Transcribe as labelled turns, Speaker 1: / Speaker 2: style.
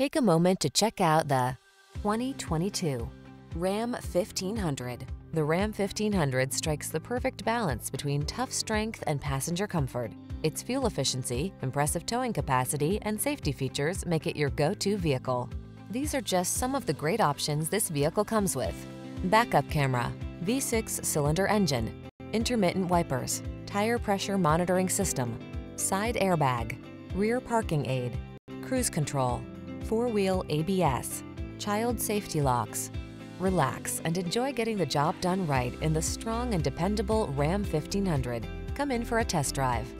Speaker 1: Take a moment to check out the 2022 Ram 1500. The Ram 1500 strikes the perfect balance between tough strength and passenger comfort. Its fuel efficiency, impressive towing capacity, and safety features make it your go-to vehicle. These are just some of the great options this vehicle comes with. Backup camera, V6 cylinder engine, intermittent wipers, tire pressure monitoring system, side airbag, rear parking aid, cruise control, four-wheel ABS, child safety locks. Relax and enjoy getting the job done right in the strong and dependable Ram 1500. Come in for a test drive.